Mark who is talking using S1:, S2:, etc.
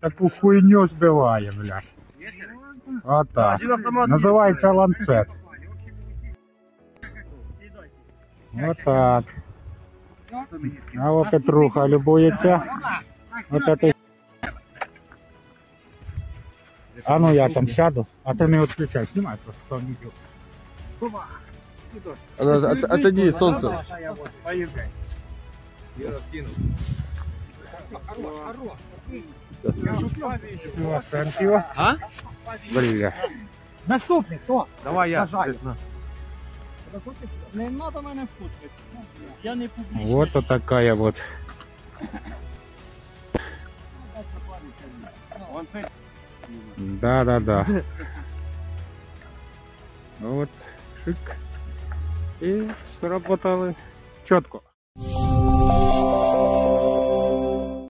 S1: Таку хуйню збиває, блядь. Отак. Називається ланцет. Отак. А о Петруха любується. От этой. А ну я там сяду, а ти не відключай, знімай просто там відео.
S2: От- от- Отойди, солнце.
S1: Лосенкіо.
S2: А?
S1: Бля.
S3: Наступний, хто?
S2: Давай я.
S3: Не треба мене фоткати. Я не публічний.
S1: Вот вот такая вот. Да, да, да. Вот, шик. И сработали четко.